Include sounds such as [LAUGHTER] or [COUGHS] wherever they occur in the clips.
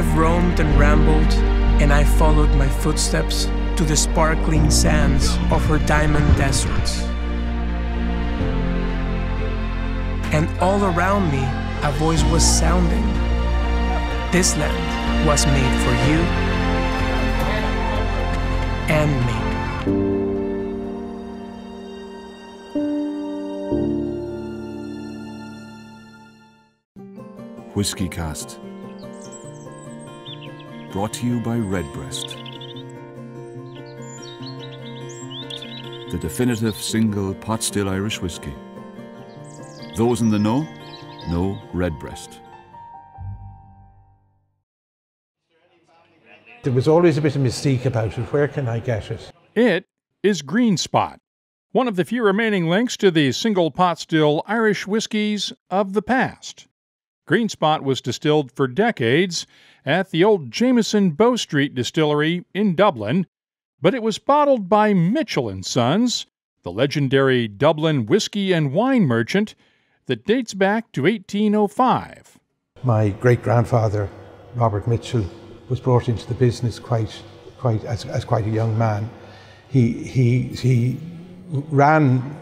I've roamed and rambled, and I followed my footsteps to the sparkling sands of her diamond deserts. And all around me, a voice was sounding. This land was made for you and me. WhiskyCast. Brought to you by Redbreast. The definitive single pot still Irish whiskey. Those in the know, know Redbreast. There was always a bit of mystique about it. Where can I get it? It is Green Spot, one of the few remaining links to the single pot still Irish whiskies of the past. Green Spot was distilled for decades at the old Jameson Bow Street distillery in Dublin, but it was bottled by Mitchell and Sons, the legendary Dublin whiskey and wine merchant that dates back to 1805. My great grandfather, Robert Mitchell, was brought into the business quite, quite as, as quite a young man. He, he, he ran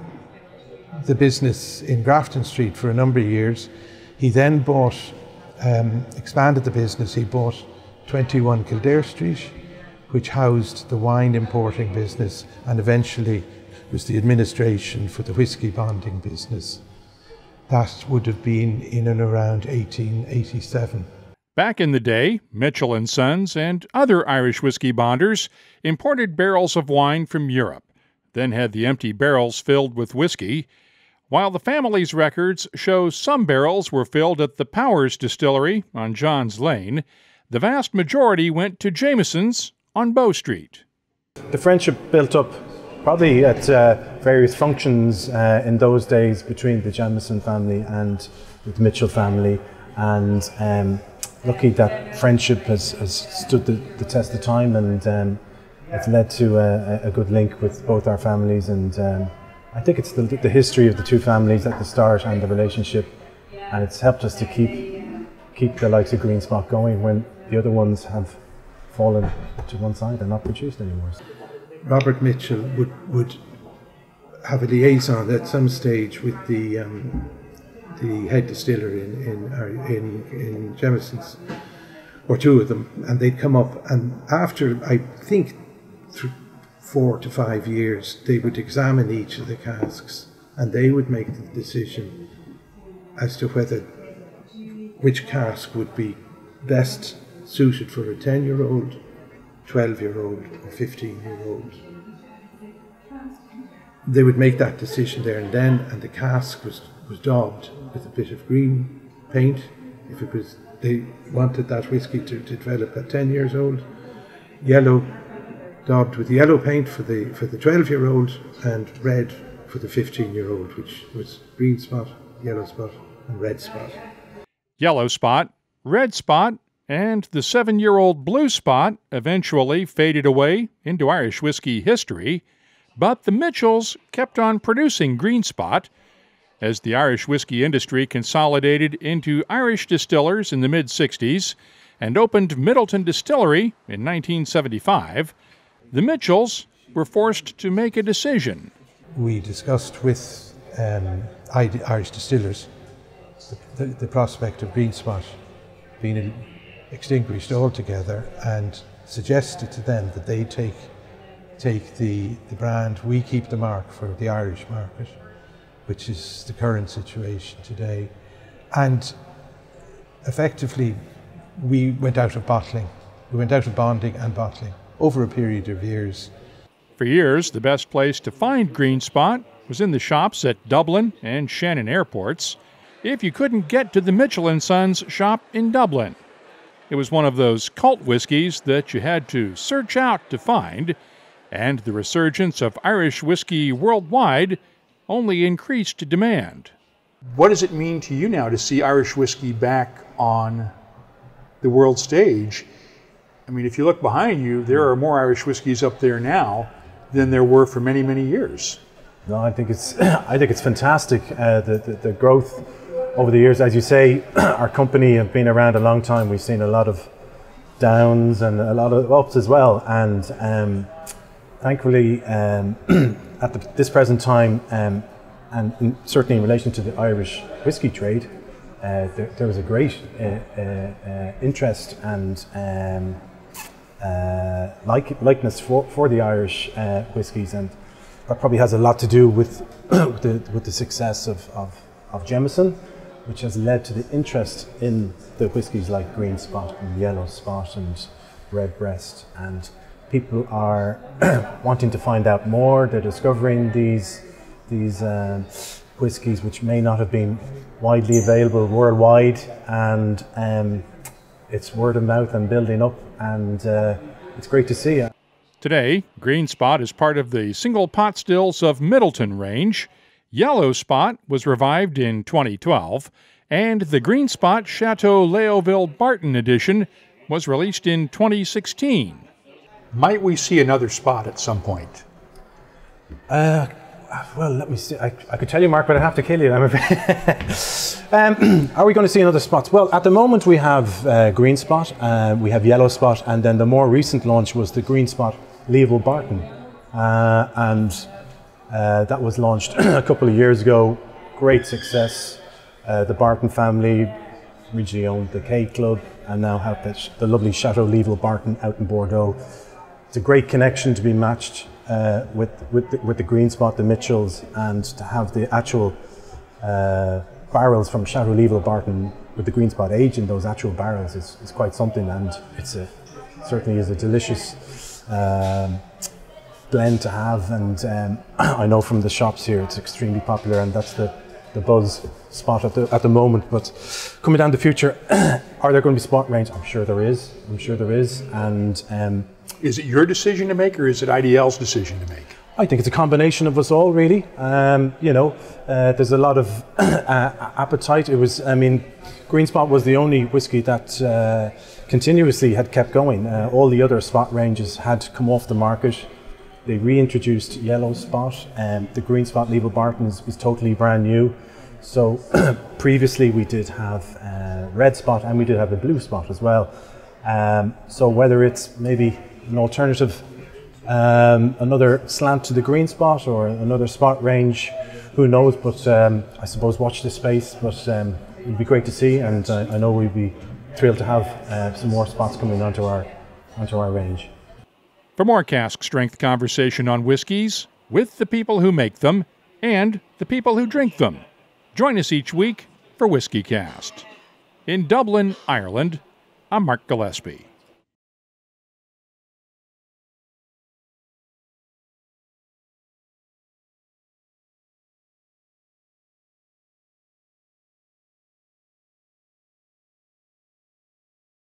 the business in Grafton Street for a number of years. He then bought, um, expanded the business. He bought 21 Kildare Street, which housed the wine importing business and eventually was the administration for the whisky bonding business. That would have been in and around 1887. Back in the day, Mitchell and Sons and other Irish whiskey bonders imported barrels of wine from Europe, then had the empty barrels filled with whiskey. While the family's records show some barrels were filled at the Powers Distillery on Johns Lane, the vast majority went to Jameson's on Bow Street. The friendship built up probably at uh, various functions uh, in those days between the Jameson family and the Mitchell family, and um, lucky that friendship has, has stood the, the, test of time and um, it's led to a, a, good link with both our families. And um, I think it's the, the, history of the two families at the start and the relationship, and it's helped us to keep keep the likes of Green Spot going when the other ones have fallen to one side and not produced anymore. Robert Mitchell would would have a liaison at some stage with the um, the head distiller in in uh, in, in Jameson's, or two of them, and they'd come up, and after I think th- four to five years, they would examine each of the casks, and they would make the decision as to whether which cask would be best suited for a ten year old, twelve year old, or fifteen year old. They would make that decision there and then, and the cask was was daubed with a bit of green paint. If it was, they wanted that whiskey to, to develop at 10 years old. Yellow, daubed with yellow paint for the for the 12 year old, and red for the 15 year old, which was green spot, yellow spot, and red spot. Yellow spot, red spot, and the seven year old blue spot eventually faded away into Irish whiskey history, but the Mitchells kept on producing green spot as the Irish whiskey industry consolidated into Irish distillers in the mid 60s and opened Midleton Distillery in 1975, the Mitchells were forced to make a decision. We discussed with um, Irish distillers the, the, the prospect of green spot being extinguished altogether and suggested to them that they take take the, the brand, we keep the mark for the Irish market which is the current situation today. And effectively, we went out of bottling. We went out of bonding and bottling over a period of years. For years, the best place to find Green Spot was in the shops at Dublin and Shannon airports if you couldn't get to the Mitchell & Sons shop in Dublin. It was one of those cult whiskies that you had to search out to find, and the resurgence of Irish whiskey worldwide only increased demand. What does it mean to you now to see Irish whiskey back on the world stage? I mean, if you look behind you, there are more Irish whiskeys up there now than there were for many, many years. No, I think it's [CLEARS THROAT] I think it's fantastic uh, the, the, the growth over the years. As you say, [CLEARS THROAT] our company have been around a long time. We've seen a lot of downs and a lot of ups as well. And um, thankfully, um, [CLEARS THROAT] at the, this present time, um, and in, certainly in relation to the Irish whiskey trade, uh, there, there, was a great uh, uh, uh interest and um, like, likeness for, for the Irish uh, whiskies, and that probably has a lot to do with, [CLEARS THROAT] with, the, with the success of, of, of which has led to the interest in the whiskies like Green Spot and Yellow Spot and Redbreast. And people are [CLEARS THROAT] wanting to find out more. They're discovering these these uh, whiskies which may not have been widely available worldwide, and um, it's word of mouth and building up, and uh, it's great to see it. Today, Green Spot is part of the single pot stills of Midleton range. Yellow Spot was revived in 2012, and the Green Spot Chateau Léoville Barton edition was released in 2016. Might we see another spot at some point? Uh, well, let me see. I, I could tell you, Mark, but I have to kill you. I'm [LAUGHS] um, [CLEARS THROAT] are we going to see another spot? Well, at the moment we have uh, green spot, uh, we have yellow spot, and then the more recent launch was the green spot Léoville Barton, uh, and uh, that was launched [CLEARS THROAT] a couple of years ago. Great success. Uh, the Barton family originally owned the K Club, and now have the, the lovely Chateau Léoville Barton out in Bordeaux. It's a great connection to be matched uh, with, with, the, with the green spot, the Mitchells, and to have the actual uh, barrels from Chateau Léoville Barton with the green spot age in those actual barrels is, is quite something, and it's a, certainly is a delicious um, blend to have. And um, [CLEARS THROAT] I know from the shops here it's extremely popular, and that's the, the buzz spot at the, at the moment. But coming down the future, [CLEARS THROAT] are there going to be spot range? I'm sure there is. I'm sure there is, and um, is it your decision to make, or is it IDL's decision to make? I think it's a combination of us all, really. Um, you know, uh, there's a lot of [COUGHS] uh, appetite. It was, I mean, Green Spot was the only whiskey that uh, continuously had kept going. Uh, all the other spot ranges had come off the market. They reintroduced Yellow Spot, and the Green Spot Barton is, is totally brand new. So [COUGHS] previously we did have uh, Red Spot and we did have a Blue Spot as well. Um, so whether it's maybe an alternative, um, another slant to the green spot or another spot range. Who knows? But um, I suppose watch the space. But um, it'd be great to see, and uh, I know we'd be thrilled to have uh, some more spots coming onto our onto our range. For more cask strength conversation on whiskies with the people who make them and the people who drink them, join us each week for WhiskyCast. In Dublin, Ireland, I'm Mark Gillespie.